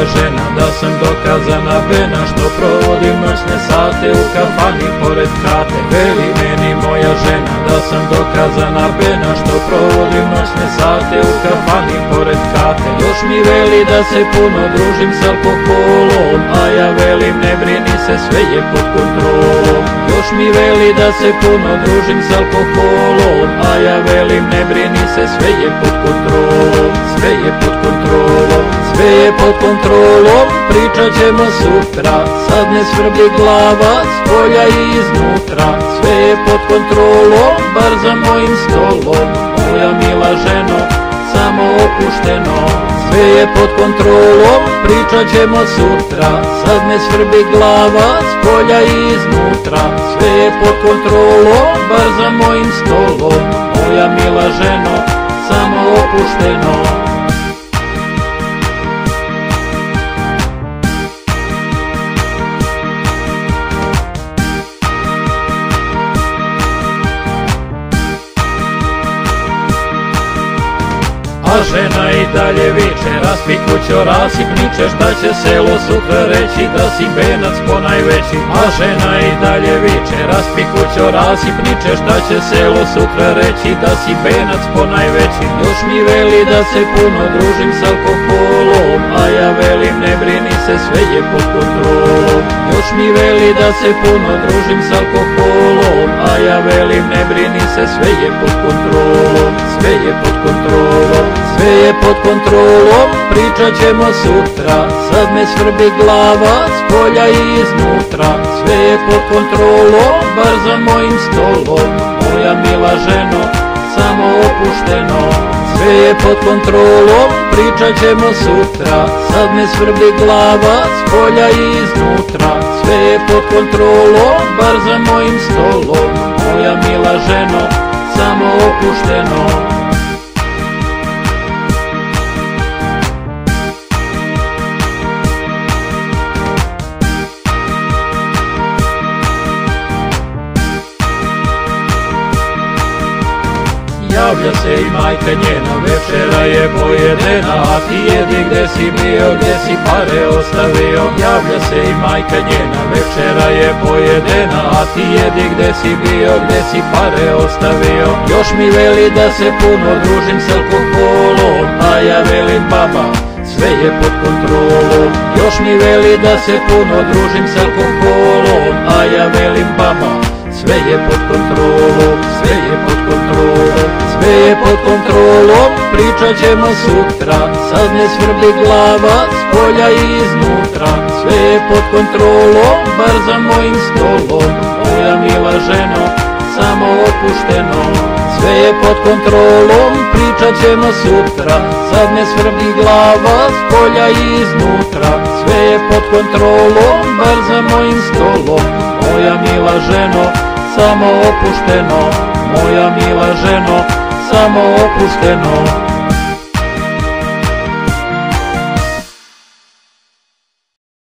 moja žena Da sam dokazana vena Što provodim noćne sate U kafani pored kate Veli meni moja žena Da sam dokazana vena Što provodim noćne sate U kafani pored kate Još mi veli da se puno družim s alkoholom A ja velim ne brini se sve je pod kontrolom. Još mi veli da se puno družim s alkoholom A ja velim ne brini se sve je pod kontrolom. Sve je pod Sve je pod kontrolom Pričat ćemo sutra. Sad ne svrbi glava S polja i iznutra. Sve je pod kontrolom Bar za mojim stolom. Moja mila ženo Samo opušteno. Sve je pod kontrolom Pričat ćemo sutra. Sad ne svrbi glava S polja i iznutra. Sve je pod kontrolom Bar za mojim stolom. Moja mila ženo Samo opušteno A žena i dalje viče, raspi kućo, rasipniče, šta će selo sutra reći, da si benac po najveći. A žena i dalje viče, raspi kućo, rasipniče, šta će selo sutra reći, da si benac po najveći. Još mi veli da se puno družim s alkoholom, a ja velim se, sve je pod kontrolom. Još mi veli da se puno družim s alkoholom, a ja velim ne brini se, sve je pod kontrolom, sve je pod kontrolom. Sve je pod kontrolom, pričat ćemo sutra Sad me svrbi glava, s polja i iznutra Sve je pod kontrolom, bar za mojim stolom Moja mila ženo, samo opušteno. Sve je pod kontrolom, pričat ćemo sutra. Sad me svrbi glava, s i iznutra. Sve je pod kontrolom, bar za mojim stolom. Moja mila ženo, samo opušteno Javlja se i majka njena, večera je pojedena A ti jedi gde si bio, gde si pare ostavio. Javlja se i majka njena, večera je pojedena A ti jedi gde si bio, gde si pare ostavio. Još mi veli da se puno družim s alkoholom A ja velim baba, sve je pod kontrolom. Još mi veli da se puno družim s alkoholom A ja velim baba, sve je pod kontrolom, sve je pod kontrolom, pričat ćemo sutra, sad ne svrbi glava, s polja i iznutra, sve je pod kontrolom, bar za mojim stolom, moja mila ženo, samo opušteno, sve je pod kontrolom, pričat ćemo sutra, sad ne svrbi glava, s polja i iznutra, sve je pod kontrolom, bar za mojim stolom, moja mila ženo, samo opušteno, moja mila ženo, samo opušteno.